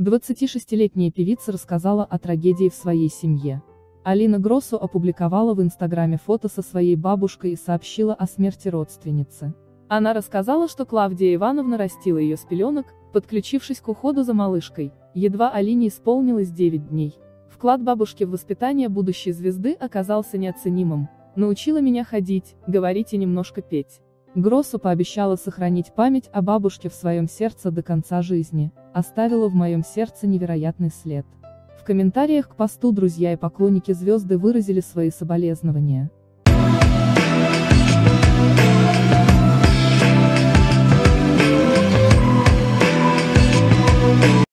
26-летняя певица рассказала о трагедии в своей семье. Алина Гроссу опубликовала в Инстаграме фото со своей бабушкой и сообщила о смерти родственницы. Она рассказала, что Клавдия Ивановна растила ее с пеленок, подключившись к уходу за малышкой, едва Алине исполнилось 9 дней. Вклад бабушки в воспитание будущей звезды оказался неоценимым. Научила меня ходить, говорить и немножко петь. Гроссу пообещала сохранить память о бабушке в своем сердце до конца жизни, оставила в моем сердце невероятный след. В комментариях к посту друзья и поклонники звезды выразили свои соболезнования.